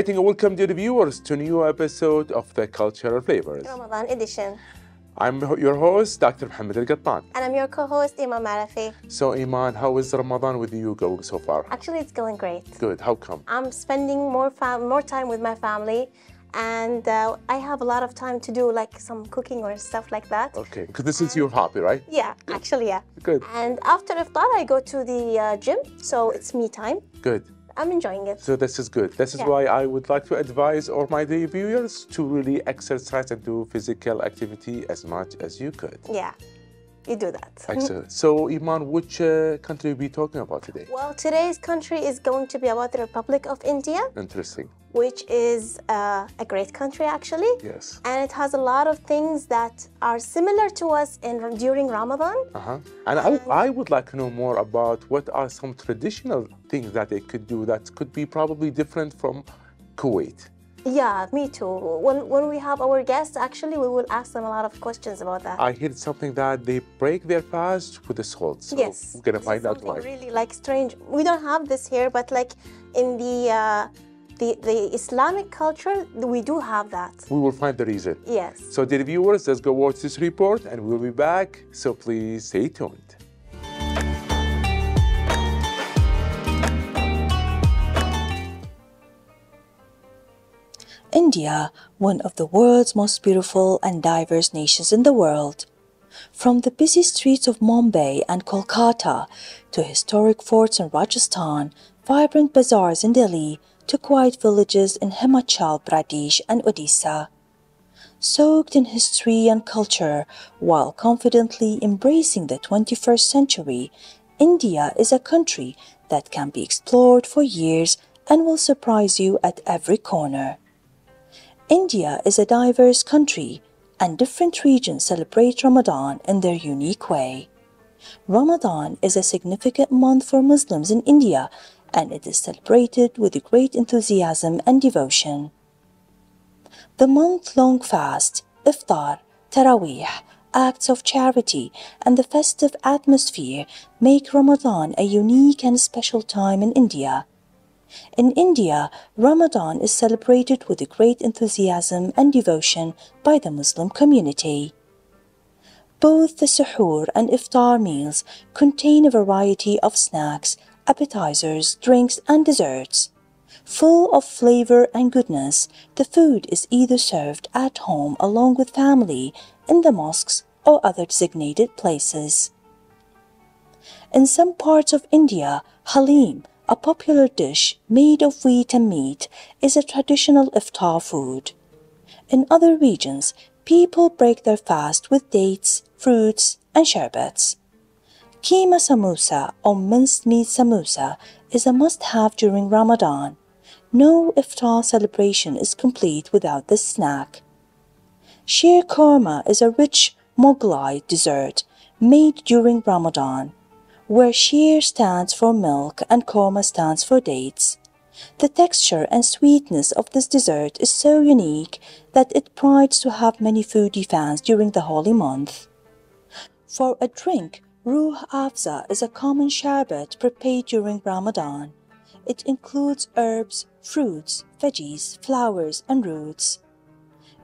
Greeting and welcome dear viewers to a new episode of the Cultural Flavors. Ramadan edition. I'm your host, Dr. Mohammad Al-Qattan. And I'm your co-host, Eman Marafie. So, Eman, how is Ramadan with you going so far? Actually, it's going great. Good. How come? I'm spending more fam- more time with my family, and uh, I have a lot of time to do like some cooking or stuff like that. Okay, because this is your hobby, right? Yeah, actually, yeah. Good. And after iftar, I go to the uh, gym, so it's me time. Good. I'm enjoying it. So this is good. This is Yeah. why I would like to advise all my viewers to really exercise and do physical activity as much as you could. Yeah, you do that. Excellent. So, Eman, which uh, country are we be talking about today? Well, today's country is going to be about the Republic of India, Interesting. which is uh, a great country actually. Yes. and it has a lot of things that are similar to us in during Ramadan. Uh-huh. And I, I would like to know more about what are some traditional things that they could do that could be probably different from Kuwait. Yeah, me too. When when we have our guests, actually, we will ask them a lot of questions about that. I heard something that they break their fast with the salt. So yes, we're gonna find out why. Really, like strange. We don't have this here, but like in the uh, the the Islamic culture, we do have that. We will find the reason. Yes. So, dear viewers, let's go watch this report and we'll be back. So, please stay tuned. India, one of the world's most beautiful and diverse nations in the world. From the busy streets of Mumbai and Kolkata to historic forts in Rajasthan, vibrant bazaars in Delhi to quiet villages in Himachal Pradesh and Odisha. Soaked in history and culture while confidently embracing the 21st century, India is a country that can be explored for years and will surprise you at every corner. India is a diverse country, and different regions celebrate Ramadan in their unique way. Ramadan is a significant month for Muslims in India, and it is celebrated with great enthusiasm and devotion. The month long fast, iftar, taraweeh, acts of charity, and the festive atmosphere make Ramadan a unique and special time in India. In India, Ramadan is celebrated with great enthusiasm and devotion by the Muslim community. Both the suhoor and iftar meals contain a variety of snacks, appetizers, drinks, and desserts. Full of flavor and goodness, the food is either served at home along with family, in the mosques, or other designated places. In some parts of India, halim, a popular dish made of wheat and meat, is a traditional iftar food. In other regions, people break their fast with dates, fruits, and sherbets. Keema samosa or minced meat samosa is a must have during Ramadan. No iftar celebration is complete without this snack. Sheer korma is a rich Mughlai dessert made during Ramadan, where sheer stands for milk and korma stands for dates. The texture and sweetness of this dessert is so unique that it prides to have many foodie fans during the holy month. For a drink, Ruh Afza is a common sherbet prepared during Ramadan. It includes herbs, fruits, veggies, flowers, and roots.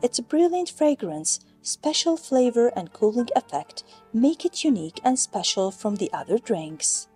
Its brilliant fragrance, special flavor, and cooling effect make it unique and special from the other drinks.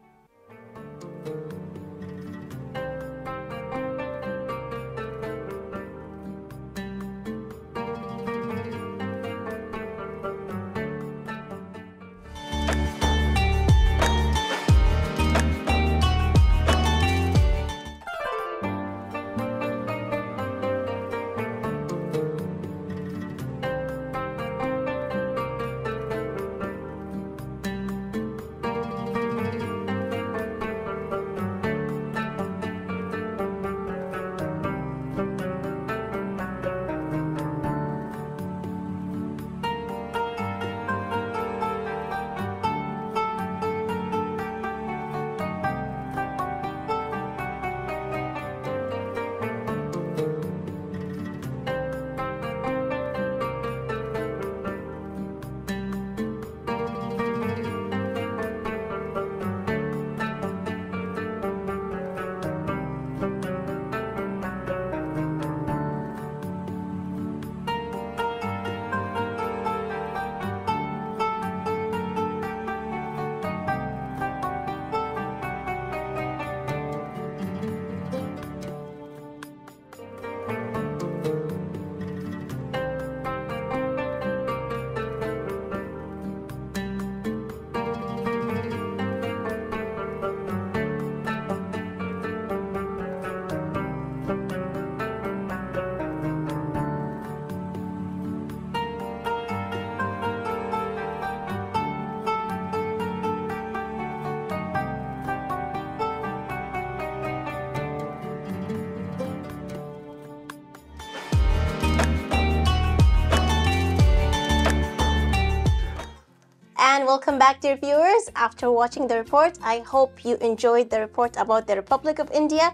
Welcome back, dear viewers. After watching the report, I hope you enjoyed the report about the Republic of India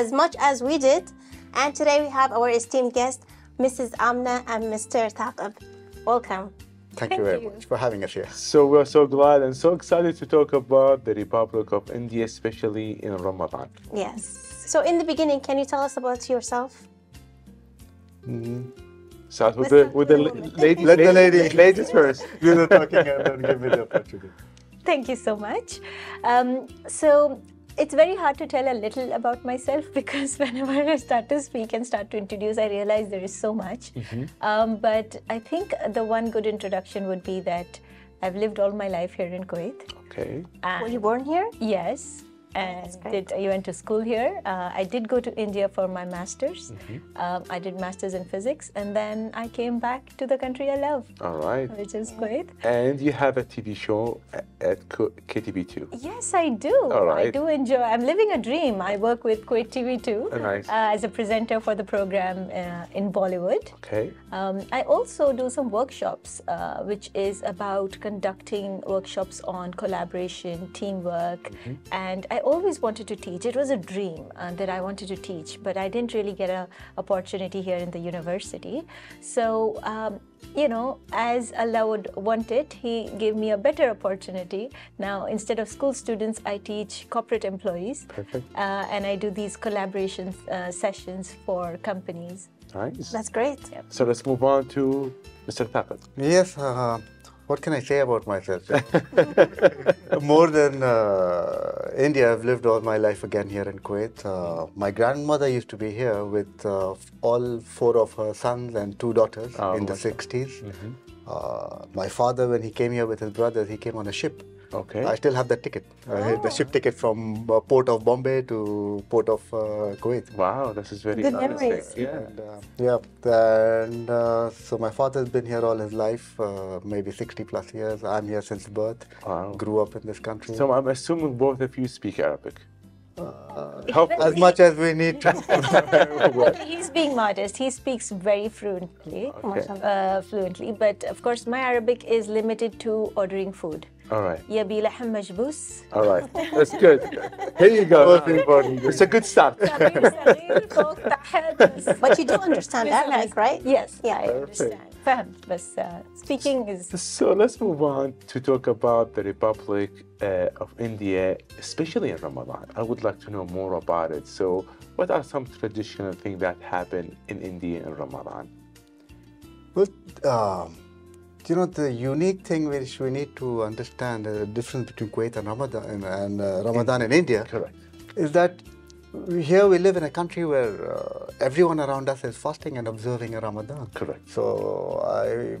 as much as we did. And today we have our esteemed guest, Mrs. Amna and Mr. Taqib. Welcome. Thank, you very much for having us here. So we're so glad and so excited to talk about the Republic of India, especially in Ramadan. Yes. So, in the beginning, can you tell us about yourself? Mm-hmm. Start with the with the la- ladies, Let the lady- ladies first. You were talking and don't give me the opportunity. Thank you so much. Um, so it's very hard to tell a little about myself because whenever I start to speak and start to introduce, I realize there is so much. Um, but I think the one good introduction would be that I've lived all my life here in Kuwait. Okay. Were you born here? Yes. And great. did, I went to school here. Uh, I did go to India for my master's. Mm-hmm. Um, I did masters in physics, and then I came back to the country I love, All right. which is Kuwait. And you have a TV show at K- KTV2. Yes, I do. All right, I do enjoy. I'm living a dream. I work with Kuwait TV too Oh, nice. uh, as a presenter for the program uh, in Bollywood. Okay. Um, I also do some workshops, uh, which is about conducting workshops on collaboration, teamwork, Mm-hmm. and I always wanted to teach. It was a dream uh, that I wanted to teach, but I didn't really get a opportunity here in the university. So. Um, you know, as Allah would want it, He gave me a better opportunity. Now, instead of school students, I teach corporate employees. Perfect. Uh, and I do these collaboration uh, sessions for companies. Nice. That's great. So let's move on to Mr. Taqib. Yes, uh, what can I say about myself? More than uh, India, I've lived all my life again here in Kuwait. Uh, my grandmother used to be here with uh, all four of her sons and two daughters Oh, in the mashallah. 60s. Uh, my father, when he came here with his brothers, he came on a ship. Okay. I still have that ticket, uh, the ship ticket from uh, port of Bombay to port of uh, Kuwait. Wow, this is very Good interesting. memories. Yeah. And, uh, yeah, and uh, so my father's been here all his life, uh, maybe 60 plus years. I'm here since birth. Wow. Grew up in this country. So I'm assuming both of you speak Arabic. Uh, How- as much as we need to. He's being modest. He speaks very fluently, Okay. uh, fluently. But of course, my Arabic is limited to ordering food. All right. يبي لحم مجبوس All right. That's good. Here you go. Most important. It's a good start. But you do understand Arabic, right? Yes, Yeah. I understand. فهمت بس uh, speaking is So let's move on to talk about the Republic uh, of India, especially in Ramadan. I would like to know more about it. So, what are some traditional things that happen in India in Ramadan? Well, um, you know, the unique thing which we need to understand uh, the difference between Kuwait and Ramadan and, and uh, Ramadan in India Correct. is that here we live in a country where uh, everyone around us is fasting and observing a Ramadan. Correct. So I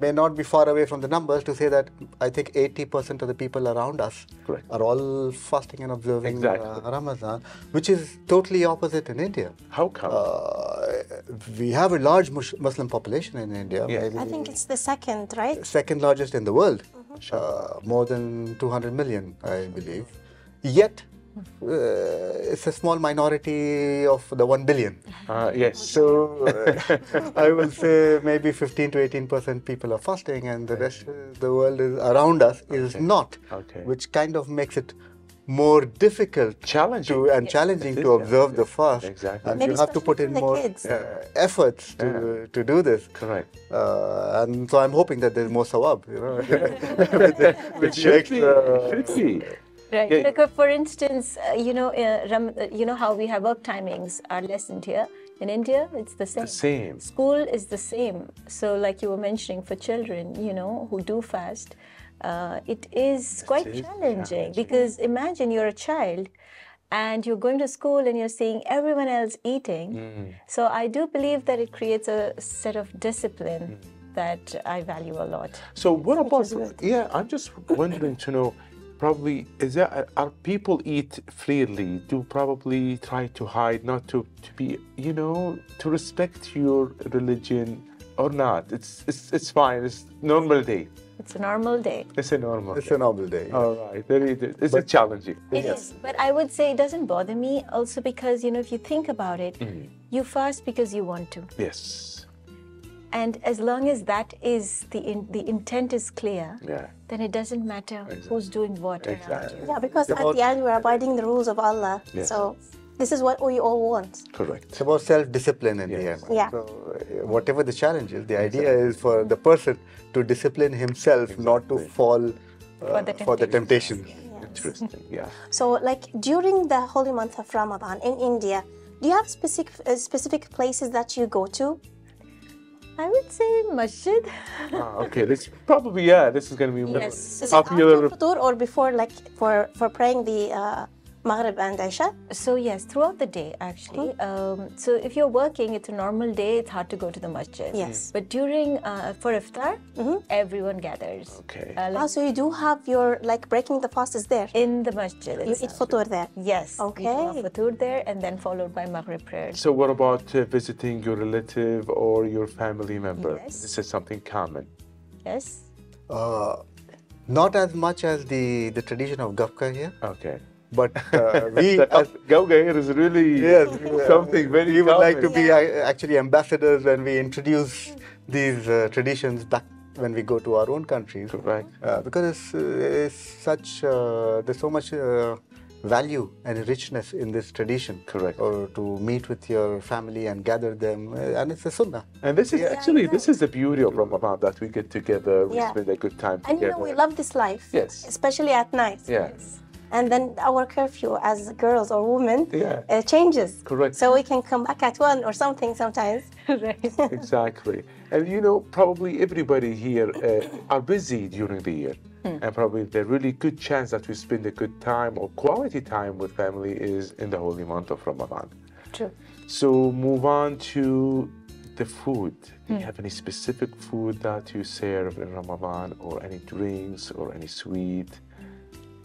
may not be far away from the numbers to say that I think 80% of the people around us Correct. are all fasting and observing Exactly. uh, Ramadan, which is totally opposite in India. How come? Uh, we have a large Mus- Muslim population in India, Yeah. maybe I think it's the second, right? second largest in the world, uh, more than 200 million, I believe. Yet, uh, it's a small minority of the 1 billion. Uh, yes. So, uh, I will say maybe 15 to 18 percent people are fasting, and the rest of the world is around us is Okay. not, Okay. which kind of makes it more difficult Challenging. to and challenging It to observe yeah. the fast. Exactly. And Maybe you have to put in more uh, efforts to Yeah. to do this. Correct. Uh, and so I'm hoping that there's more sawab, you know, with the, with the be. extra. Should be. Right. Yeah. Like, uh, for instance, uh, you know, uh, Ram- uh, you know how we have work timings are lessened here. In India, it's the same. The same. School is the same. So, like you were mentioning, for children, you know, who do fast, uh, it is quite is challenging, challenging. because imagine you're a child and you're going to school and you're seeing everyone else eating. Mm. So, I do believe that it creates a set of discipline Mm. that I value a lot. So what about? Yeah, I'm just wondering to know. Probably is that are people eat freely? Do probably try to hide, not to to be, you know, to respect your religion or not? It's it's it's fine. It's normal day. It's a normal day. It's a normal. It's day. a normal day. All right. Very, is it challenging? It is, but I would say it doesn't bother me also because, you know, if you think about it, Mm-hmm. you fast because you want to. Yes. And as long as that is the in, the intent is clear, Yeah. then it doesn't matter who's doing what around Exactly. you. Yeah, because at the end we're abiding the rules of Allah. Yes. So this is what we all want. Correct. It's about self-discipline in the end. Yeah. So uh, whatever the challenge is, the idea is for the person to discipline himself, not to fall uh, the for the temptation. Interesting. Yeah. So like during the holy month of Ramadan in India, do you have specific uh, specific places that you go to? I would say masjid. Ah, okay. This probably yeah. This is going to be Yes. Is it popular. after or before like for for praying the uh, Maghrib and Isha? So yes, throughout the day actually. Um, so if you're working, it's a normal day. It's hard to go to the masjid. Yes. But during uh, for iftar, everyone gathers. Okay. Uh, like Ah, so you do have your like breaking the fast is there. in the masjid. You eat itself. futur there. Yes. Okay. do our Futur there, and then followed by maghrib prayers. So what about uh, visiting your relative or your family member? Yes. This is something common. Yes. Uh, not as much as the, the tradition of Gabga here, Okay. But uh, we The as, Gabga here is really yes, something very we would like to be uh, actually ambassadors when we introduce these uh, traditions back when we go to our own countries. Correct. Uh, because it's, uh, it's such uh, there's so much uh, value and richness in this tradition. Correct. Or to meet with your family and gather them, and it's a sunnah. And this is actually this is the beauty of Ramadan that we get together, we Yeah. spend a good time together. And you know we love this life. Yes. Especially at night. Yeah. And then our curfew as girls or women Yeah. uh, changes. Correct. So we can come back at one or something sometimes. right. exactly. And you know, probably everybody here uh, are busy during the year. And probably the really good chance that we spend a good time or quality time with family is in the holy month of Ramadan. True. So move on to the food. Do you have any specific food that you serve in Ramadan or any drinks or any sweet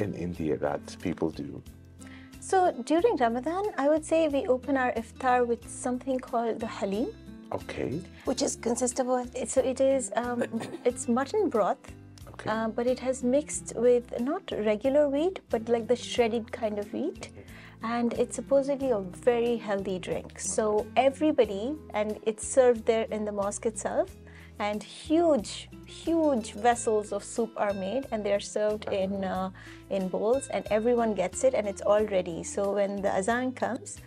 in India that people do? So during Ramadan, I would say we open our iftar with something called the halim. Okay. Which is what? It- So it is um, it's mutton broth, Okay. uh, but it has mixed with not regular wheat, but like the shredded kind of wheat, and it's supposedly a very healthy drink. So everybody, and it's served there in the mosque itself, and huge, huge vessels of soup are made, and they are served in uh, in bowls, and everyone gets it, and it's all ready. So when the azan comes.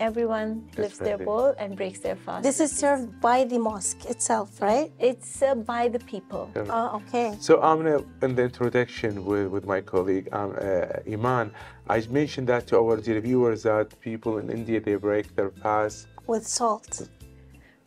Everyone lifts their bowl and breaks their fast. This is served by the mosque itself, right? It's uh, by the people. Oh, okay. So Amna, in the introduction with, with my colleague um, uh, Eman, I mentioned that to our dear viewers that people in India they break their fast. With salt.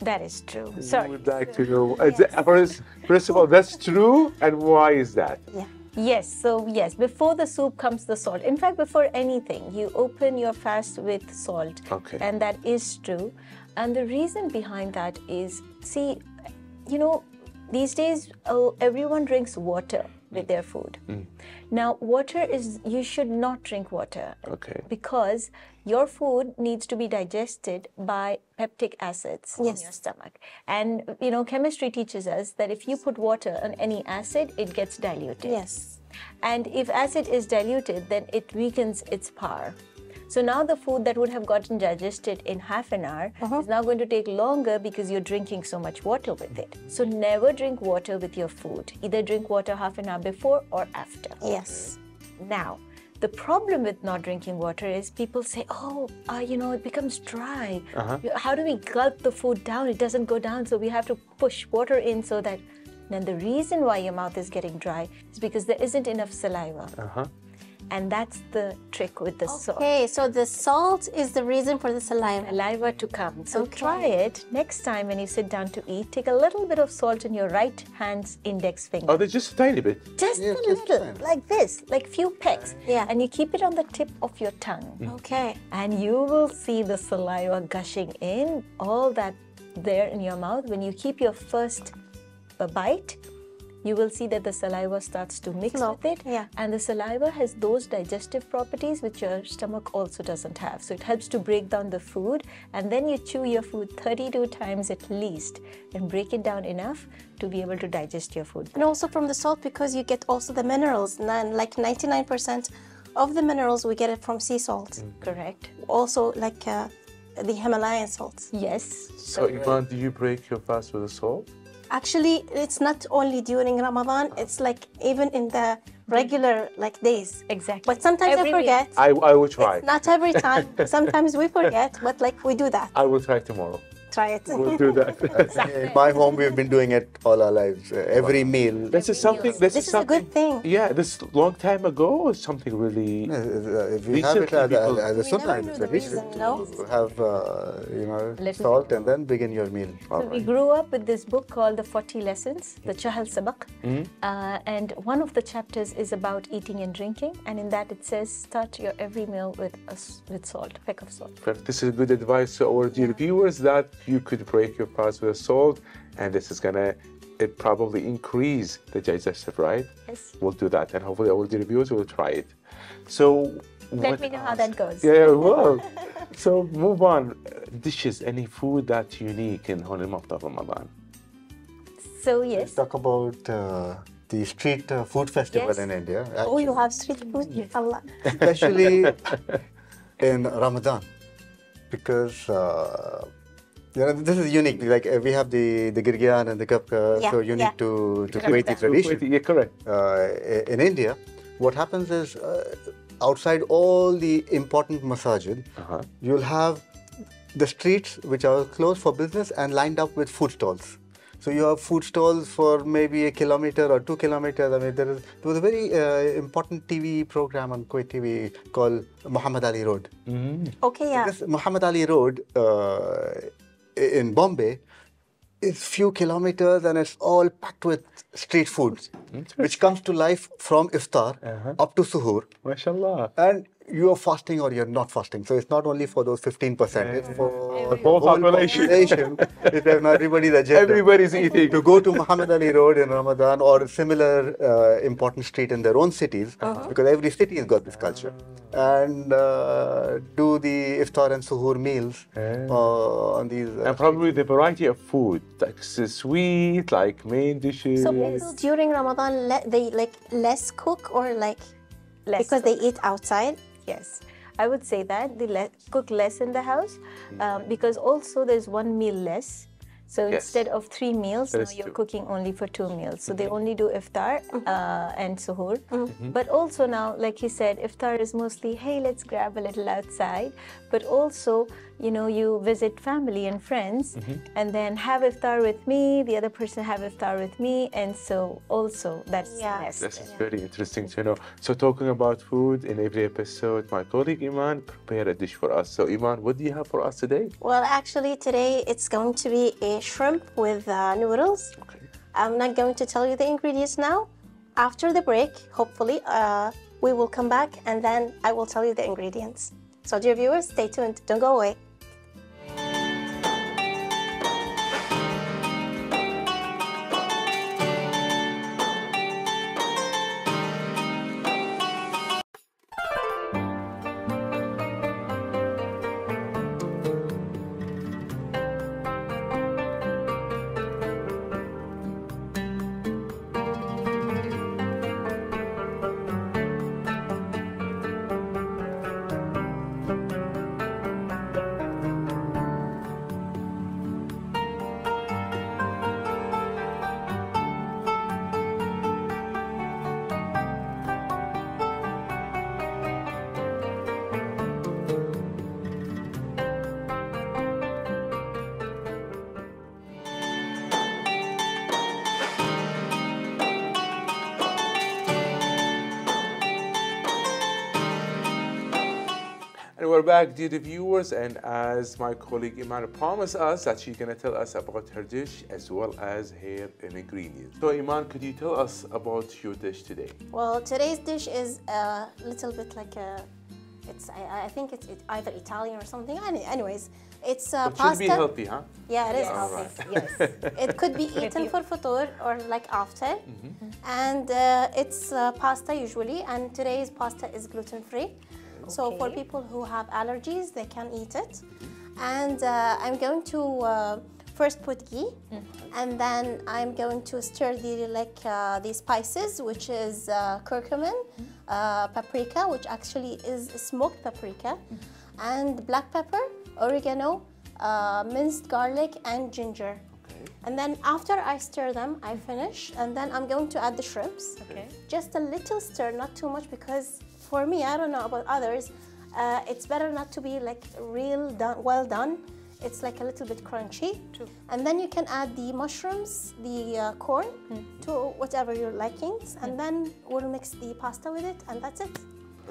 That is true. We Sorry. would like to know. it- First, first of all, that's true, and why is that? Yeah. Yes, so yes, before the soup comes the salt. In fact, before anything, you open your fast with salt. Okay. And that is true. And the reason behind that is see, you know, these days oh, everyone drinks water with their food. Hmm. Now, water is, you should not drink water. Okay. Because your food needs to be digested by peptic acids in your stomach. And, you know, chemistry teaches us that if you put water on any acid, it gets diluted. Yes. And if acid is diluted, then it weakens its power. So now the food that would have gotten digested in half an hour is now going to take longer because you're drinking so much water with it. So never drink water with your food. Either drink water half an hour before or after. Yes. Now, the problem with not drinking water is people say, oh, uh, you know, it becomes dry. How do we gulp the food down? It doesn't go down, so we have to push water in so that. Then the reason why your mouth is getting dry is because there isn't enough saliva. Uh-huh. And that's the trick with the salt. Okay, so the salt is the reason for the saliva. Saliva to come. So Okay. try it next time when you sit down to eat. Take a little bit of salt in your right hand's index finger. Oh, there's just a tiny bit. just Yes, a just little, fine. like this, like few pecks. Yeah. And you keep it on the tip of your tongue. Mm. Okay. And you will see the saliva gushing in, all that there in your mouth. When you keep your first b- bite, you will see that the saliva starts to mix Flow, with it. yeah. And the saliva has those digestive properties which your stomach also doesn't have. So it helps to break down the food. And then you chew your food 32 times at least and break it down enough to be able to digest your food. And also from the salt because you get also the minerals. Like 99% of the minerals we get it from sea salt. Correct? Also like uh, the Himalayan salt. Yes. So, Eman, do you break your fast with the salt? Actually, it's not only during Ramadan, it's like even in the regular like days. Exactly. But sometimes Every I forget. I, I will try. It's not every time. Sometimes we forget, but like we do that. I will try tomorrow. Try it. We'll do that. In my home, we've been doing it all our lives. Uh, every meal. this is something. This, This is is a something. good thing. Yeah, this long time ago is something really. Uh, if we have it Recently as, as a We sunnah, it's knew a the reason, reason no? have uh, you know Little salt and then begin your meal. So we grew up with this book called The 40 Lessons, the Chahal Sabak. Mm-hmm. Uh, and one of the chapters is about eating and drinking. And in that it says, start your every meal with, a s with salt, peck of salt. But this is good advice to our dear viewers that you could break your fast with salt, and this is gonna it probably increase the digestive, right? Yes. We'll do that, and hopefully all the viewers will try it. So Let me know how that goes. Yeah, well. so move on. Uh, Dishes, any food that's unique in Hon Mafta Ramadan? So yes, Talk about uh, the street uh, food festival Yes. in India, Oh, you have street food? Allah. especially in Ramadan, because uh, you know this is unique. Like uh, we have the the girgian and the gabga, Yeah, so unique yeah. to to Correct. Kuwaiti tradition. Yeah, correct. uh, in India, what happens is uh, outside all the important masajid, Uh-huh. you'll have the streets which are closed for business and lined up with food stalls. So you have food stalls for maybe a kilometer or two kilometers. I mean, there, is, there was a very uh, important TV program on Kuwait TV called Muhammad Ali Road. Okay, yeah. This Muhammad Ali Road uh, in Bombay is few kilometers and it's all packed with street foods, which comes to life from iftar uh-huh. up to suhoor. MashaAllah. And you are fasting or you're not fasting. So it's not only for those 15%, it's for the Whole population. population. it's everybody's agenda. Everybody's eating. To go to Muhammad Ali Road in Ramadan or a similar uh, important street in their own cities, because every city has got this culture, and uh, do the iftar and suhoor meals uh, on these. Uh, And probably the variety of food, like s- sweet, like main dishes. So people during Ramadan, le- they like less cook or like Less because they eat outside. Yes, I would say that they le- cook less in the house um, because also there's one meal less. So Yes. instead of three meals, now you're true. cooking only for two meals. So they only do iftar uh, and suhoor. Mm-hmm. But also now, like he said, iftar is mostly, hey, let's grab a little outside. But also, you know, you visit family and friends Mm-hmm. and then have iftar with me, the other person have iftar with me. And so also that's Yeah. less. This is very interesting to know. So, talking about food in every episode, my colleague Eman prepared a dish for us. So, Eman, what do you have for us today? Well, actually, today it's going to be a shrimp with uh, noodles. Okay. I'm not going to tell you the ingredients now. After the break, hopefully, uh, we will come back and then I will tell you the ingredients. So, dear viewers, stay tuned. Don't go away. We're back, dear viewers, and as my colleague Eman promised us that she's gonna tell us about her dish as well as her ingredients. So, Eman, could you tell us about your dish today? Well, today's dish is a little bit like a. It's I, I think it's, it's either Italian or something. Anyways, it's uh, pasta. should be healthy, huh? Yeah, it is Yes. healthy. Yes. It could be eaten for futur or like after. Mm-hmm. And uh, it's uh, pasta usually, and today's pasta is gluten free. So for people who have allergies, they can eat it. And uh, I'm going to uh, first put ghee, and then I'm going to stir the like uh, the spices, which is uh, curcumin, uh, paprika, which actually is smoked paprika, and black pepper, oregano, uh, minced garlic, and ginger. Okay. And then after I stir them, I finish, and then I'm going to add the shrimps. Okay. Just a little stir, not too much, because for me, I don't know about others, uh, it's better not to be like real done, well done. It's like a little bit crunchy. True. And then you can add the mushrooms, the uh, corn, to whatever your likings, and then we'll mix the pasta with it, and that's it.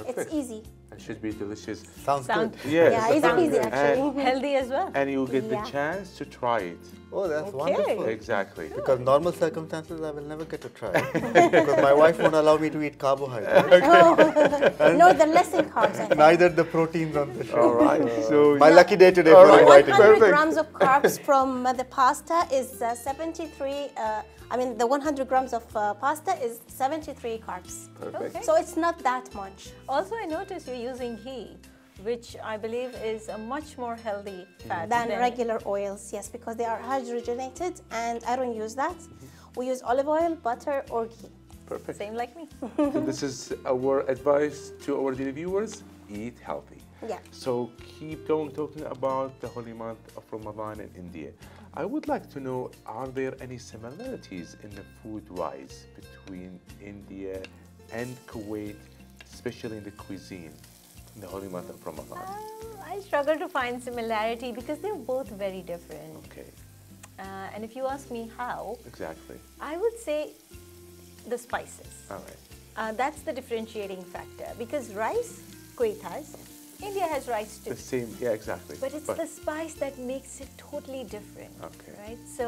Perfect. It's easy. It should be delicious. Sounds Sound- good. Yes. Yeah, easy peasy And- actually. Healthy as well. And you get Yeah. the chance to try it. Oh, that's Okay. wonderful. Exactly. Because normal circumstances, I will never get to try. because my wife won't allow me to eat carbohydrates. Oh, no, the less in carbs. I. Neither the proteins on the show. All right. So My you- lucky day today All for right. inviting me. 100 Perfect. grams of carbs from uh, the pasta is uh, 73. Uh, I mean, the 100 grams of uh, pasta is 73 carbs. Perfect. Okay. So it's not that much. Also, I noticed you're using ghee, which I believe is a much more healthy mm-hmm. fat Than regular oils, yes, because they are hydrogenated, and I don't use that. Mm-hmm. We use olive oil, butter, or ghee. Perfect. Same like me. So this is our advice to our daily viewers: eat healthy. Yeah. So keep going talking about the holy month of Ramadan in India. I would like to know: Are there any similarities in the food-wise between India and Kuwait, especially in the cuisine, in the holy month of Ramadan? Um, I struggle to find similarity because they're both very different. Okay, Uh, and if you ask me how, exactly. I would say the spices. All right. Uh, that's the differentiating factor because rice, Kuwait has, India has rice too. The same. Yeah, exactly. But it's the spice that makes it totally different, Okay. right? So,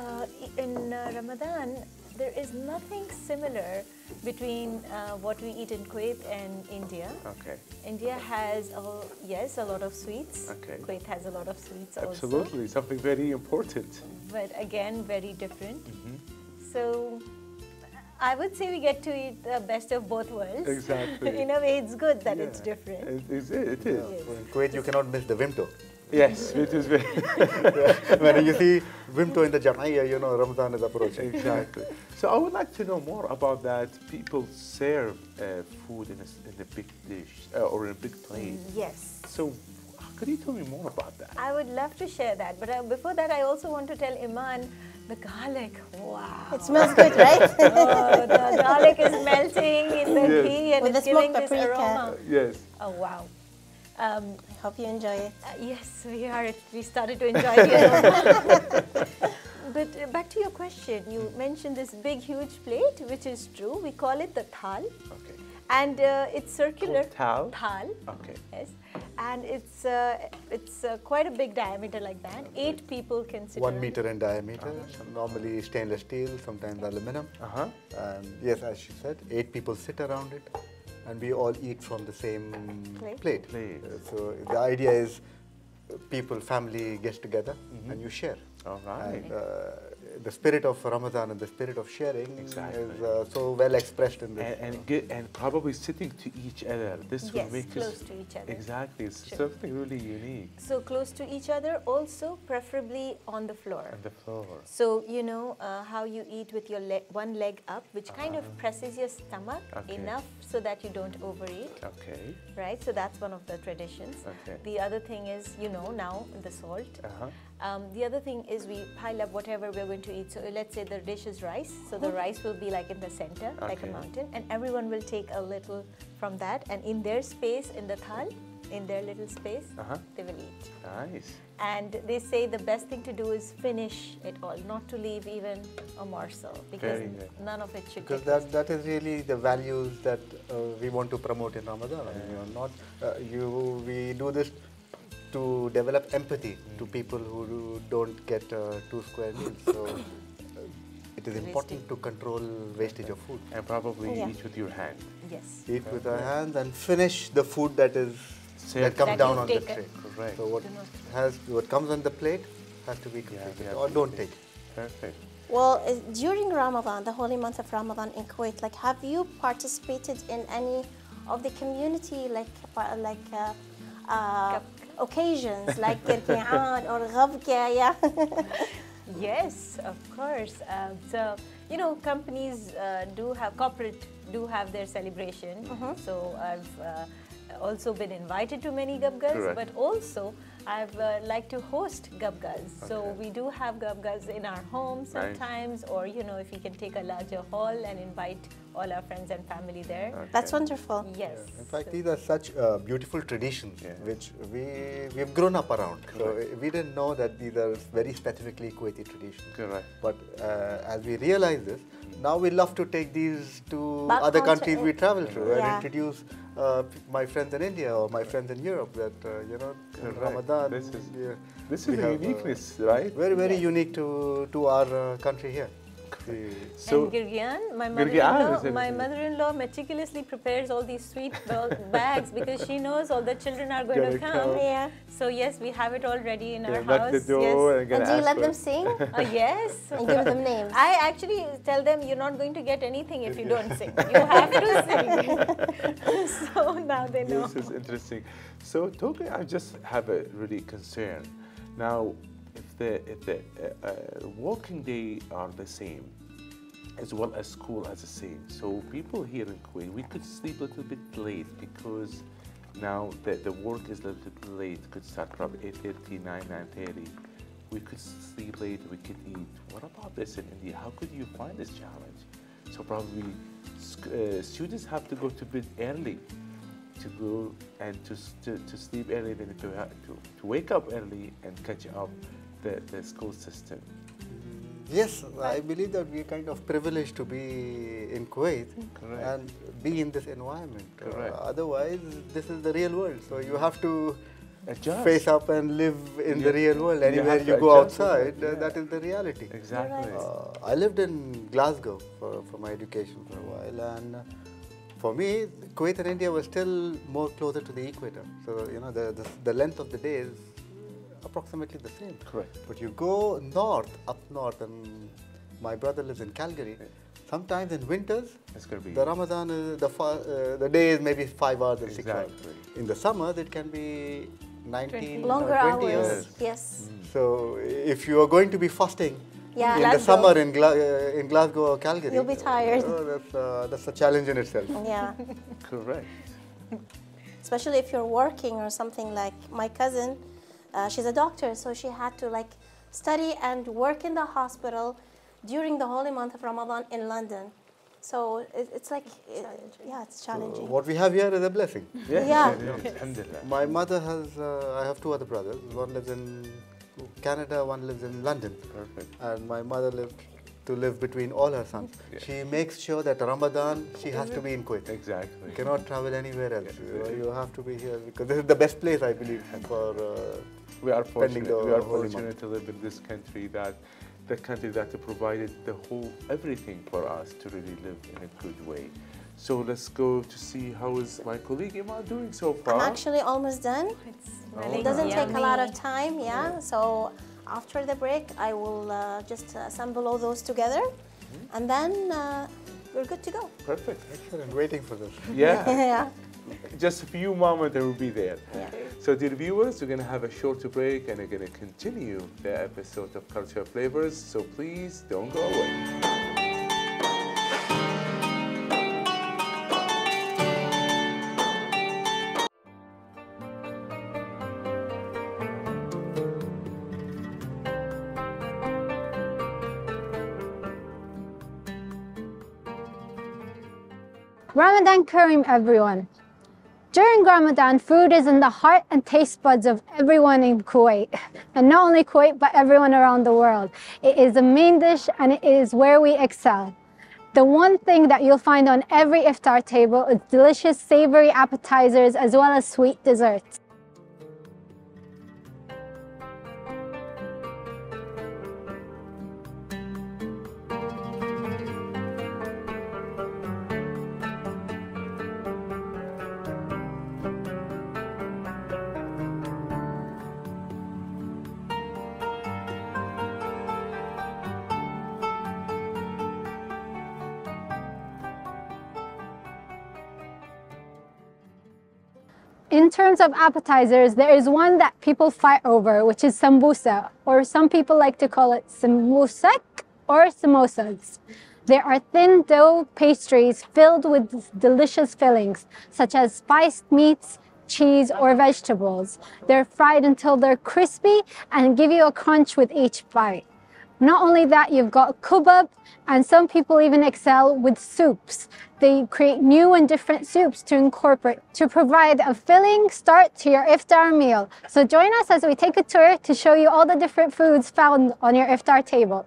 uh, in uh, Ramadan, there is nothing similar between uh, what we eat in Kuwait and India. Okay. India has, a, yes, a lot of sweets. Okay. Kuwait has a lot of sweets also. Absolutely, something very important. But again, very different. Mm-hmm. So, I would say we get to eat the best of both worlds. Exactly. in a way, it's good that it's Yeah, different. It is. It is. Yes. So in Kuwait, you cannot miss the Vimto. Yes, it is very. when you see Vimto in the Jamaiya, you know Ramadan is approaching. exactly. So I would like to know more about that. People serve uh, food in a, s- in a big dish uh, or in a big plate. Yes. So could you tell me more about that? I would love to share that, but uh, before that, I also want to tell Eman the garlic. Wow. It smells good, right? oh, the garlic is melting in the Yes. ghee and With it's the smoked giving this paprika. aroma. Yes. Oh, wow. Um, I hope you enjoy it. uh, yes, we are. We started to enjoy the aroma. but uh, back to your question, you mentioned this big, huge plate, which is true. We call it the thal, Okay. and uh, it's circular. Called Thal. Okay. Yes, and it's uh, it's uh, quite a big diameter like that. Eight people can sit. One meter in diameter, normally stainless steel, sometimes aluminum. Uh huh. And yes, as she said, eight people sit around it, and we all eat from the same Plate. plate. Plate. Uh, So the idea is, people, family gets together, and you share. All right. And uh, the spirit of Ramadan and the spirit of sharing Exactly. is uh, so well expressed in this. And, and get and probably sitting to each other. This will Yes, make close us to each other. exactly. It's Sure. something really unique So close to each other, also preferably on the floor. on the floor. So you know uh, how you eat with your le- one leg up, which kind of presses your stomach Ah. Okay. enough so that you don't overeat, Okay. right? So that's one of the traditions. Okay. The other thing is, you know, now the salt. Uh huh. Um, the other thing is we pile up whatever we're going to eat. So let's say the dish is rice. So the rice will be like in the center, like a mountain, and everyone will take a little from that, and in their space, in the thal, in their little space, Uh-huh. they will eat. Nice. And they say the best thing to do is finish it all, not to leave even a morsel, because Very good. none of it should Because that, that is really the values that uh, we want to promote in Ramadan. I mean, you know, not uh, you. We do this to develop empathy to people who do- don't get uh, two square meals. So uh, it is important to control wastage of food. And probably Yeah. eat with your hand. Yes. Eat with our hands and finish the food that is Served. that comes down on the taken. tray. Correct. So what has what comes on the plate has to be Yeah, completed we have or don't take- take. Perfect. Well, uh, during Ramadan, the holy month of Ramadan in Kuwait, like, have you participated in any of the community, like, like uh, uh, occasions, like Girgian or Gabga? Yeah. Yes, of course. Uh, so you know, companies uh, do have corporate do have their celebration. Mm-hmm. So I've uh, also been invited to many gabgas, Correct. but also I've uh, like to host gabgas. So we do have gabgas in our home Nice. sometimes, or you know, if we can take a larger hall and invite all our friends and family there. That's wonderful. Yes. In fact, So- these are such uh, beautiful traditions Yeah. which we we've grown up around. So we didn't know that these are very specifically Kuwaiti traditions. Correct. But uh, as we realize this, now we love to take these to Back other countries we travel to and introduce uh, my friends in India or my friends in Europe that uh, you know Correct. Ramadan. This is- yeah, This is a have, uh, uniqueness, right? very very Yes. unique to to our uh, country here. The- So, and Girgian, my mother-in-law, my mother-in-law meticulously prepares all these sweet bags because she knows all the children are going to come. come. Yeah. So yes, we have it all ready in our yeah, knock house. the door yes. and, And do you let them sing Uh, yes. and give them names? I actually tell them you're not going to get anything if you don't sing. You have to sing. so now they know. This is interesting. So, talking, I just have a really concern. Now, if the if the uh, uh, working day are the same, as well as school as the same, so people here in Kuwait, we could sleep a little bit late because now the, the work is a little bit late. Could start probably 8:30, 9, 9:30. We could sleep late. We could eat. What about this in India? How could you find this challenge? So probably uh, students have to go to bed early to go and to, to, to sleep early, then to, to, to wake up early and catch up the, the school system. Yes, I believe that we're kind of privileged to be in Kuwait Correct. and be in this environment. Uh, otherwise, this is the real world. So you have to Adjust. face up and live in You- the real world. Anywhere have you, go outside, that, uh, that is the reality. Exactly. Uh, I lived in Glasgow for, for my education for a while, and uh, for me, Kuwait and India were still more closer to the equator. So you know, the, the the length of the day is approximately the same. Correct. But you go north, up north, and my brother lives in Calgary. Sometimes in winters, It's going to be. the Ramadan, is, the fa- uh, the day is maybe five hours and six hours. In the summers, it can be 19 or Longer 20 hours. hours. Yes. So if you are going to be fasting Yeah. in the summer in, Gla- uh, in Glasgow or Calgary, You'll be tired. oh, that's, uh, that's a challenge in itself. Yeah. Correct. Especially if you're working or something like my cousin, uh, she's a doctor, so she had to like study and work in the hospital during the holy month of Ramadan in London. So it, it's like, it, yeah, it's So challenging. what we have here is a blessing. Yes, Yeah. it is. My mother has, uh, I have two other brothers. One lives in Canada, one lives in London. Perfect. And my mother lived to live between all her sons. Yeah. She makes sure that Ramadan, she has to be in Kuwait. Exactly. You cannot travel anywhere else. Yeah. You, have to be here because this is the best place, I believe, for. Uh, We are spending fortunate. the We are holy fortunate to live in this country that the country that provided the whole everything for us to really live in a good way. So let's go to see how is my colleague Eman doing so far. I'm actually almost done. It's Oh, really It doesn't take a lot of yummy. time, yeah. So after the break, I will uh, just assemble all those together, Mm-hmm. and then uh, we're good to go. Perfect. excellent, waiting for this. Yeah. yeah. Just a few moments and we'll be there. Yeah. So, dear viewers, we're going to have a short break and we're going to continue the episode of Culture Flavors. So, please don't go away. Ramadan Kareem, everyone. During Ramadan, food is in the heart and taste buds of everyone in Kuwait. And not only Kuwait, but everyone around the world. It is the main dish and it is where we excel. The one thing that you'll find on every iftar table is delicious savory appetizers as well as sweet desserts. Terms of appetizers, there is one that people fight over, which is sambusa, or some people like to call it sambusak or samosas. There are thin dough pastries filled with delicious fillings, such as spiced meats, cheese, or vegetables. They're fried until they're crispy and give you a crunch with each bite. Not only that, you've got kubab, and some people even excel with soups. They create new and different soups to incorporate to provide a filling start to your iftar meal. So join us as we take a tour to show you all the different foods found on your iftar table.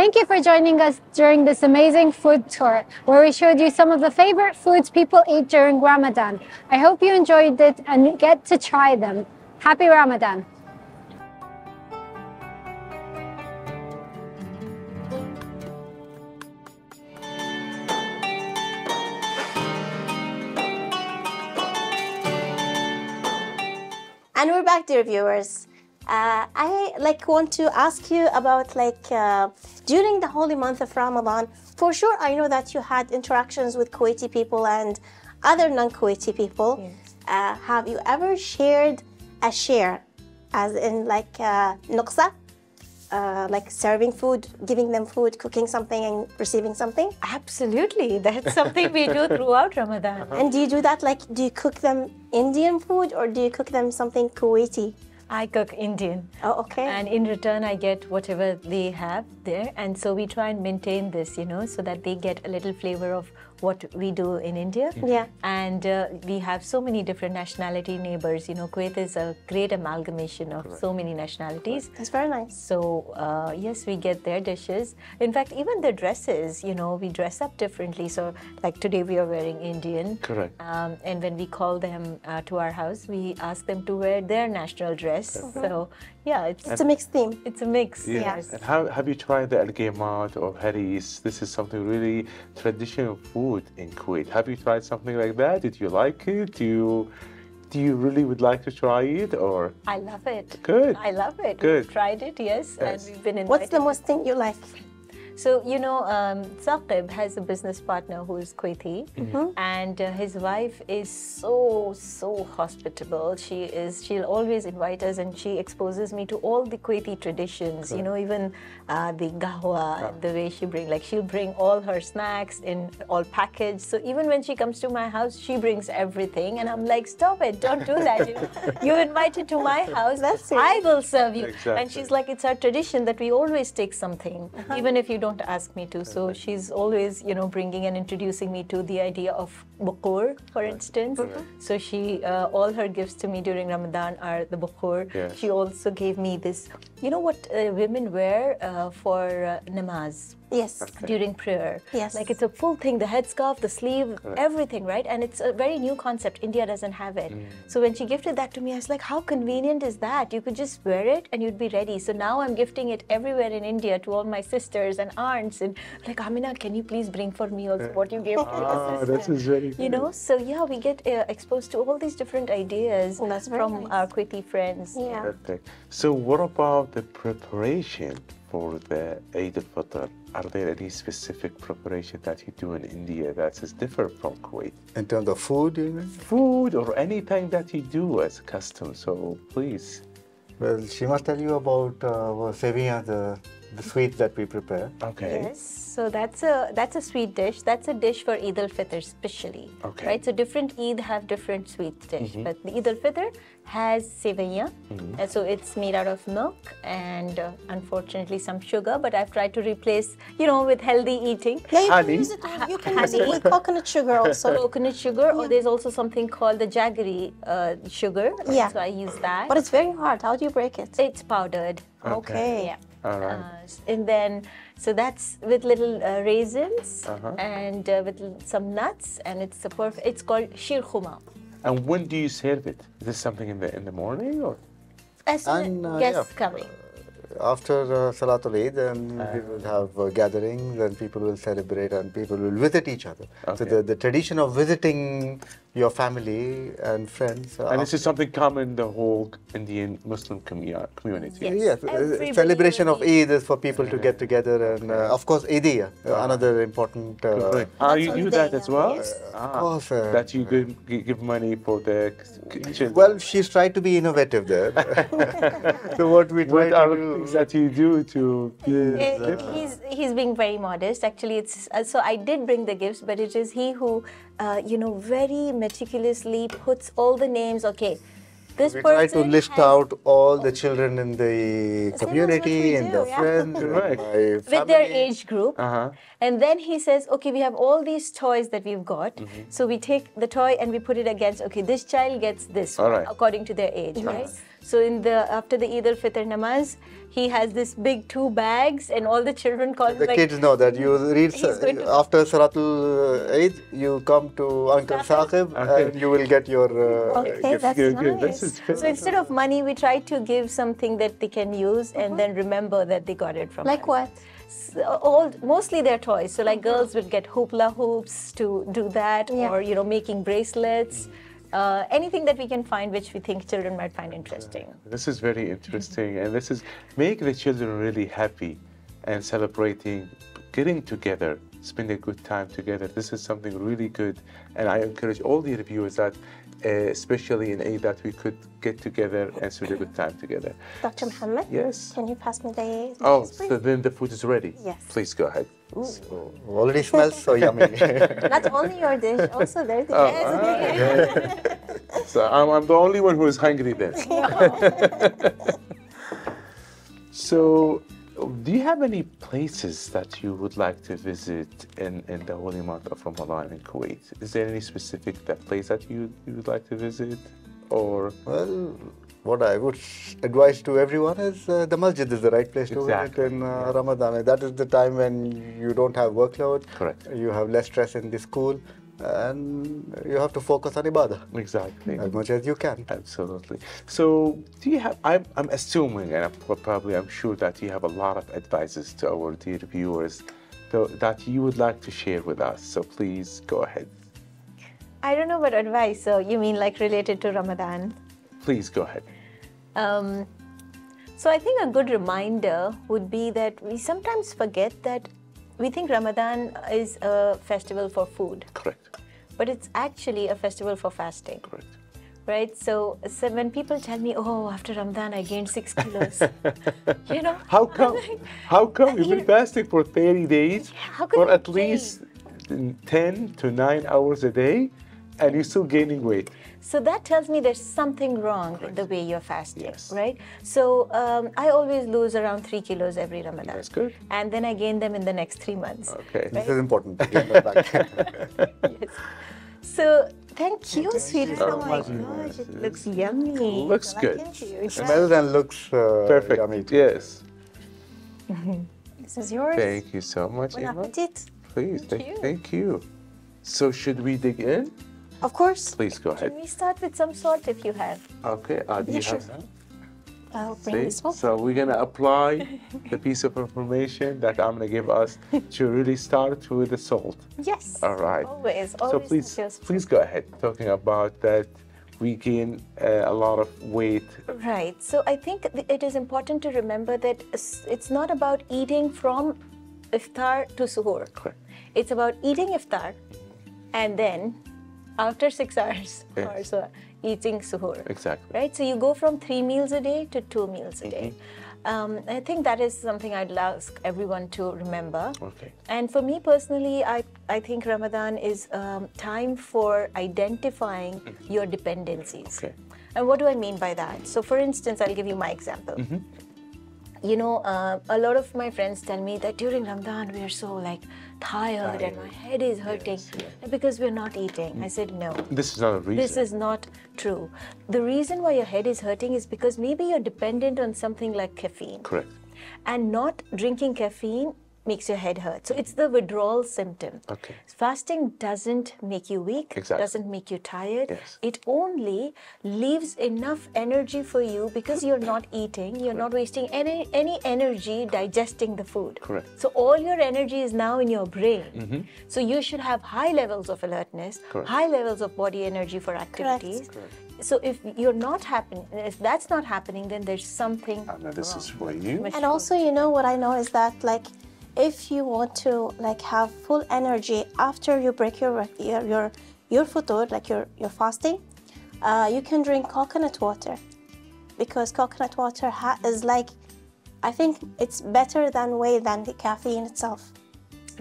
Thank you for joining us during this amazing food tour where we showed you some of the favorite foods people eat during Ramadan. I hope you enjoyed it and get to try them. Happy Ramadan! And we're back, dear viewers. Uh, I like want to ask you about like uh, during the holy month of Ramadan. For sure, I know that you had interactions with Kuwaiti people and other non-Kuwaiti people. Uh, have you ever shared a share, as in like uh, nuqsa, uh, like serving food, giving them food, cooking something, and receiving something? Absolutely. That's something we do throughout Ramadan. And do you do that? Like, do you cook them Indian food or do you cook them something Kuwaiti? I cook Indian. Oh, okay. And in return, I get whatever they have there. And so we try and maintain this, you know, so that they get a little flavor of what we do in India. Yeah. And uh, we have so many different nationality neighbors. You know, Kuwait is a great amalgamation of so many nationalities. That's very nice. So uh, yes, we get their dishes. In fact, even their dresses, you know, we dress up differently. So like today we are wearing Indian. Correct. Um, and when we call them uh, to our house, we ask them to wear their national dress. So yeah, it's It's a mixed theme. it's a mix. Yeah. Yes. And how have you tried the algemat or haris? This is something really traditional food in Kuwait. Have you tried something like that? Did you like it? Do you do you really would like to try it or I love it. Good. I love it. Good. We've tried it, yes, Yes. and we've been invited. What's the most thing you like? So, you know, um, Saqib has a business partner who is Kuwaiti, Mm-hmm. and uh, his wife is so, so hospitable. She is, she'll always invite us and she exposes me to all the Kuwaiti traditions, you know, even uh, the gahwa, and the way she bring, like she'll bring all her snacks in all packaged. So even when she comes to my house, she brings everything, and I'm like, stop it, don't do that. You, you invited to my house, That's I will serve you. Exactly. And she's like, it's our tradition that we always take something, even if you don't ask me to. So she's always, you know, bringing and introducing me to the idea of bukur, for instance. So she, uh, all her gifts to me during Ramadan are the bukur. Yes. She also gave me this, you know, what uh, women wear uh, for uh, namaz Yes. during prayer. Yes. Like it's a full thing, the headscarf, the sleeve, everything, right? And it's a very new concept. India doesn't have it. So when she gifted that to me, I was like, how convenient is that? You could just wear it and you'd be ready. So now I'm gifting it everywhere in India to all my sisters and aunts. And like, Amina, can you please bring for me also what you gave to your Ah, sister? this is very You know, so yeah, we get uh, exposed to all these different ideas That's from nice. our Kuwaiti friends. Yeah. Perfect. So, what about the preparation for the Eid al-Fitr? Are there any specific preparation that you do in India that is different from Kuwait? In terms of food, you mean? Food or anything that you do as a custom? So, please. Well, she must tell you about uh, sevilla, the, the sweet that we prepare. Okay. Yes, so that's a that's a sweet dish. That's a dish for Eid al-Fitr especially. Okay. Right. So different Eid have different sweet dish, but the Eid al-Fitr has sevilla, and so it's made out of milk and uh, unfortunately some sugar. But I've tried to replace, you know, with healthy eating. Yeah, you can Honey. use it. with- You can use it with coconut sugar also. Coconut sugar, or there's also something called the jaggery uh, sugar. Yeah. So I use that. But it's very hard. How do you break it? it's powdered. Okay. Yeah. All right. Uh, and then, so that's with little uh, raisins Uh-huh. and uh, with some nuts, and it's a perfect. It's called sheer khurma. And when do you serve it? Is this something in the in the morning or? As soon And, uh, as guests yeah, coming. after uh, Salatul Eid, then we will have uh, gatherings and people will celebrate and people will visit each other. So the, the tradition of visiting your family and friends. uh, And this is something common in the whole Indian Muslim community. Yes. Yes, uh, celebration of Eid is for people to get together, and uh, of course, Eidiyah, uh, another important. Uh, Great. Ah, you That's do that as well? yes. Ah, course, uh, that you give, give money for the k- children. well, she's tried to be innovative there. so what we try what are to do. things that you do to give? Uh, he's he's being very modest. Actually, it's uh, so I did bring the gifts, but it is he who, uh, you know, very meticulously puts all the names. Okay, this We person try to list has- out all the children in the what community we and do, their yeah. friends, Right. with their age group. Uh-huh. And then he says, okay, we have all these toys that we've got. Mm-hmm. So we take the toy and we put it against, okay, this child gets this All one, right. according to their age, right? So in the after the Eid al-Fitr namaz, he has this big two bags and all the children call The him like, kids know that you read He's after Salatul Eid, you come to Uncle Saqib Okay. and you will get your uh, Okay, gift. that's Good, nice. good. This is good. So instead of money, we try to give something that they can use and then remember that they got it from Like him. what? So, all mostly they're toys. So like girls would get hoopla hoops to do that, Yeah. or you know making bracelets, uh, anything that we can find which we think children might find interesting. This is very interesting, and this is make the children really happy and celebrating, getting together, spend a good time together. This is something really good, and I encourage all the reviewers that, uh, especially in Eid, that we could get together and spend a good time together. Dr. Mohammad? Yes. Can you pass me the Oh, dishes, please? so then the food is ready. Yes. Please go ahead. Already smells so yummy. Not only your dish, also their dish. Oh, So I'm, I'm the only one who is hungry then. so, do you have any places that you would like to visit in, in the holy month of Ramadan in Kuwait? Is there any specific that place that you, you would like to visit? Or well, what I would advise to everyone is uh, the masjid is the right place to Exactly, visit in uh, Ramadan. That is the time when you don't have workload. Correct. You have less stress in the school, and you have to focus on ibadah exactly? as much as you can. Absolutely. So, do you have? I'm, I'm assuming, and I'm probably I'm sure that you have a lot of advices to our dear viewers that you would like to share with us. So please go ahead. I don't know what advice. So you mean like related to Ramadan? Please go ahead. Um, so I think a good reminder would be that we sometimes forget that we think Ramadan is a festival for food, Correct. but it's actually a festival for fasting. Correct. Right, so, so when people tell me, "Oh, after Ramadan I gained six kilos," you know, How come? like, How come you've been fasting for 30 days for at least 10 to 9 hours a day and you're still gaining weight? So that tells me there's something wrong with the way you're fasting, Yes. right? So um, I always lose around three kilos every Ramadan. That's good. And then I gain them in the next three months. Okay. This is important. to get. Yes. So thank you, sweetie. so Oh my much. gosh, it looks yummy. Looks Like good. into- Smells and looks uh, Perfect. yummy. too. Yes. This is yours. Thank you so much, Bon Emma. appetit. Please. Thank you. Thank you. So should we dig in? Of course. Please go ahead. Can we start with some salt if you have? Okay. Uh, do Yeah, you sure. have some? I'll bring See? this one. So we're gonna apply the piece of information that I'm gonna give us to really start with the salt. Yes. All right. Always, always. So please, just- please go ahead. Talking about that, we gain uh, a lot of weight. Right. So I think it is important to remember that it's not about eating from iftar to suhoor. Correct. It's about eating iftar and then after six hours Yes. or so eating suhoor. Exactly. Right. So you go from three meals a day to two meals a day. Mm-hmm. Um, I think that is something I'd ask everyone to remember. Okay. And for me personally, I, I think Ramadan is um, time for identifying your dependencies. Okay. And what do I mean by that? So, for instance, I'll give you my example. You know, uh, a lot of my friends tell me that during Ramadan we are so like tired and my head is hurting because we're not eating. I said, no. This is not a reason. This is not true. The reason why your head is hurting is because maybe you're dependent on something like caffeine correct. and not drinking caffeine makes your head hurt. So it's the withdrawal symptom. Okay. Fasting doesn't make you weak, Exactly. doesn't make you tired. Yes. It only leaves enough energy for you because you're not eating, you're not wasting any any energy digesting the food. Correct. So all your energy is now in your brain. Hmm. So you should have high levels of alertness, Correct. high levels of body energy for activities. Correct So if you're not happening, if that's not happening, then there's something. Anna, this wrong. is for you. And also, you know what I know is that like, if you want to like have full energy after you break your your your, your futur, like your your fasting, uh, you can drink coconut water, because coconut water ha- is like, I think it's better than way than the caffeine itself.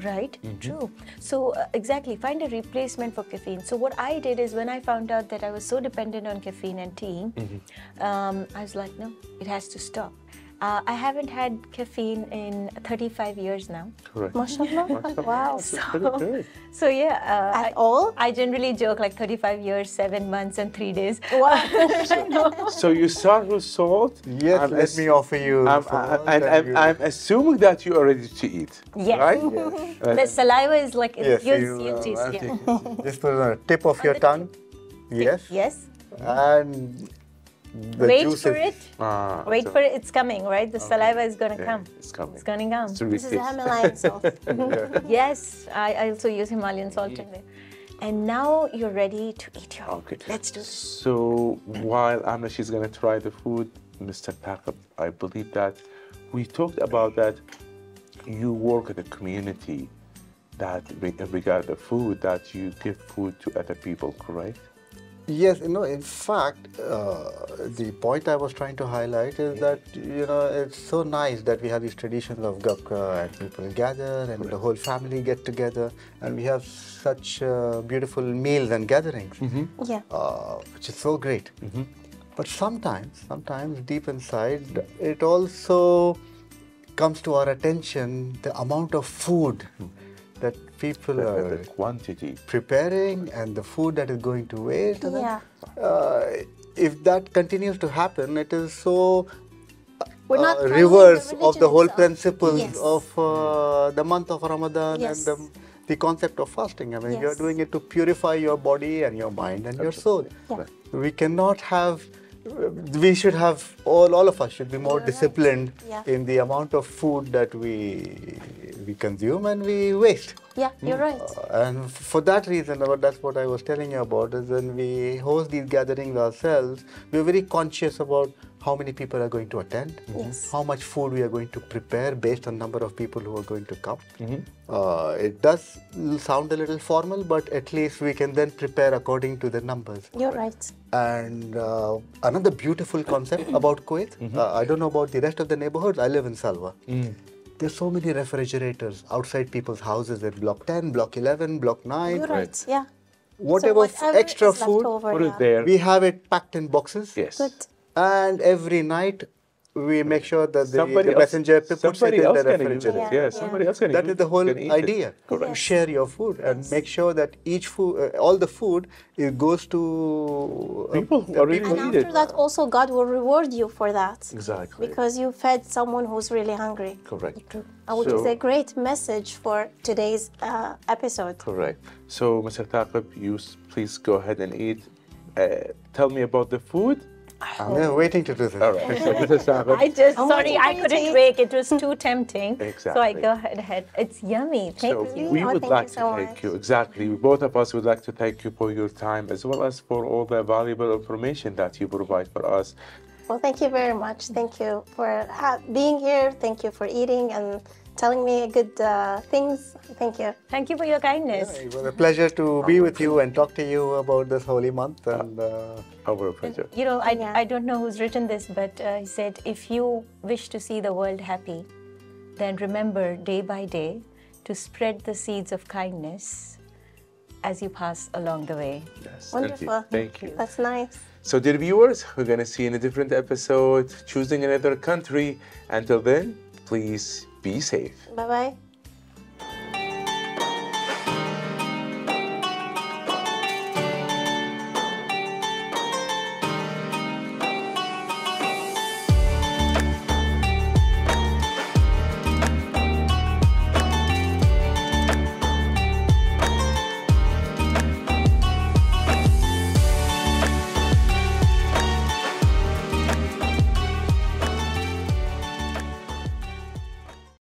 Right, true. So, uh, exactly, find a replacement for caffeine. So, what I did is when I found out that I was so dependent on caffeine and tea, um, I was like, no, it has to stop. Uh, I haven't had caffeine in 35 years now. Correct. MashaAllah. wow. This is pretty good. So, yeah. Uh, At I, all? I generally joke like 35 years, 7 months, and 3 days. Wow. so you start with salt. Yes, I'm let me offer you. I'm, I- and and I'm, I'm assuming that you are ready to eat. Yes. Right? The saliva is like, Yes, you, you, you uh, taste, yeah. Just put it on the tip of your the tongue. Yes. Yes. And the Wait juice for it. Ah, Wait so- for it. It's coming, right? The saliva is going to Yeah, come. it's coming. It's going to come. It's really This is the. Himalayan salt. Yes, I, I also use Himalayan salt in there. And now you're ready to eat your Okay. Let's do this. So while Amna she's gonna try the food, Mr. Taqib, I believe that we talked about that you work in a community that regard the food that you give food to other people, correct? Yes, you know, in fact, uh, the point I was trying to highlight is that, you know, it's so nice that we have these traditions of Gabga and people gather and the whole family get together and we have such uh, beautiful meals and gatherings, Yeah. uh, which is so great. But sometimes, sometimes deep inside, it also comes to our attention the amount of food that people The, are the quantity. preparing and the food that is going to waste. and then, Yeah. uh, if that continues to happen, it is so uh, following the reverse of the whole itself. principles Yes. of uh, the month of Ramadan Yes. and the, the concept of fasting. I mean, you're doing it to purify your body and your mind and your soul. Yeah. We cannot have. We should have all. All of us should be more disciplined Yeah. in the amount of food that we we consume and we waste. Yeah, you're right. Uh, and for that reason, that's what I was telling you about, is when we host these gatherings ourselves, we're very conscious about how many people are going to attend, Yes. how much food we are going to prepare based on number of people who are going to come. Uh, it does sound a little formal, but at least we can then prepare according to the numbers. You're right. And uh, another beautiful concept about Kuwait, uh, I don't know about the rest of the neighborhoods, I live in Salwa. There's so many refrigerators outside people's houses in block 10, block 11, block 9. You're right. Yeah. Whatever, f- whatever extra food, over, yeah. there. we have it packed in boxes. Yes. Good. And every night we make sure that the, Somebody the else- messenger puts it somebody in else the can use it. refrigerator. Yeah, Yeah. somebody else can That use is the whole can eat it. idea. Correct. To share your food and make sure that each food, uh, all the food, it goes to uh, People who the are really people- And after that, also God will reward you for that. Exactly. Because you fed someone who's really hungry. Correct. Uh, Which is a great message for today's uh, episode. Correct. So, Mr. Taqib, you please go ahead and eat. Uh, tell me about the food. I'm uh, waiting to do this. All right. So, Mr. Taqib, I just, I'm sorry, I for you to couldn't eat. wait. It was too tempting. Exactly. So I go ahead. ahead. It's yummy. Thank so you. we Oh, would thank you like so to thank much. you. Exactly. Both of us would like to thank you for your time as well as for all the valuable information that you provide for us. Well, thank you very much. Thank you for ha- being here. Thank you for eating and telling me good uh, things. Thank you. Thank you for your kindness. It was a pleasure to be with you and talk to you about this holy month. And uh, Our pleasure. You know, I, Yeah. I don't know who's written this, but uh, he said, if you wish to see the world happy, then remember day by day to spread the seeds of kindness as you pass along the way. Yes. Wonderful. Indeed. Thank you. That's nice. So, dear viewers, we're going to see you in a different episode, choosing another country. Until then, please be safe. Bye bye.